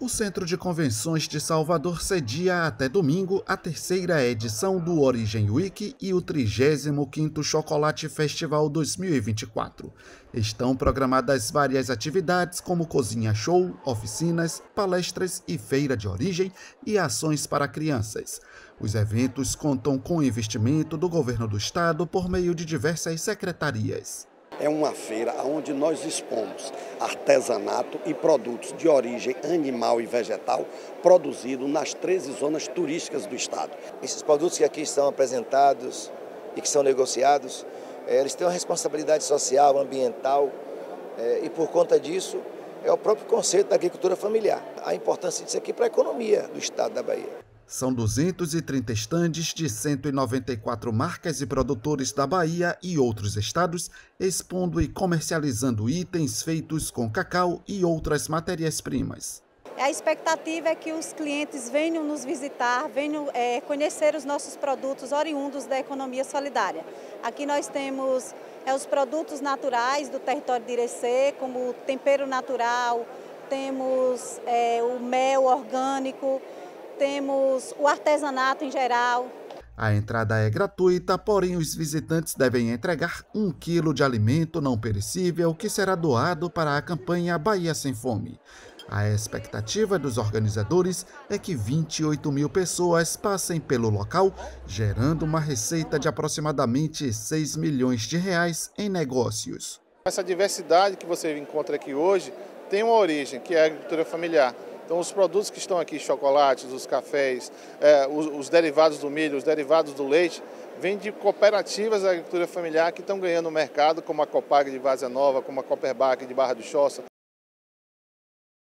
O Centro de Convenções de Salvador cedia até domingo a terceira edição do Origem Week e o 35º Chocolate Festival 2024. Estão programadas várias atividades como cozinha show, oficinas, palestras e feira de origem e ações para crianças. Os eventos contam com investimento do governo do estado por meio de diversas secretarias é uma feira onde nós expomos artesanato e produtos de origem animal e vegetal produzidos nas 13 zonas turísticas do estado. Esses produtos que aqui estão apresentados e que são negociados, eh, eles têm uma responsabilidade social, ambiental eh, e por conta disso é o próprio conceito da agricultura familiar. A importância disso aqui para a economia do estado da Bahia. São 230 estandes de 194 marcas e produtores da Bahia e outros estados, expondo e comercializando itens feitos com cacau e outras matérias-primas. A expectativa é que os clientes venham nos visitar, venham é, conhecer os nossos produtos oriundos da economia solidária. Aqui nós temos é, os produtos naturais do território de Irecê, como tempero natural, temos é, o mel orgânico, temos o artesanato em geral. A entrada é gratuita, porém os visitantes devem entregar um quilo de alimento não perecível que será doado para a campanha Bahia Sem Fome. A expectativa dos organizadores é que 28 mil pessoas passem pelo local, gerando uma receita de aproximadamente 6 milhões de reais em negócios. Essa diversidade que você encontra aqui hoje tem uma origem, que é a agricultura familiar. Então, os produtos que estão aqui, chocolates, os cafés, é, os, os, derivados do milho, os derivados do leite, vêm de cooperativas da agricultura familiar que estão ganhando o mercado, como a Copag de Vazia Nova, como a Copperbach de Barra do Choça.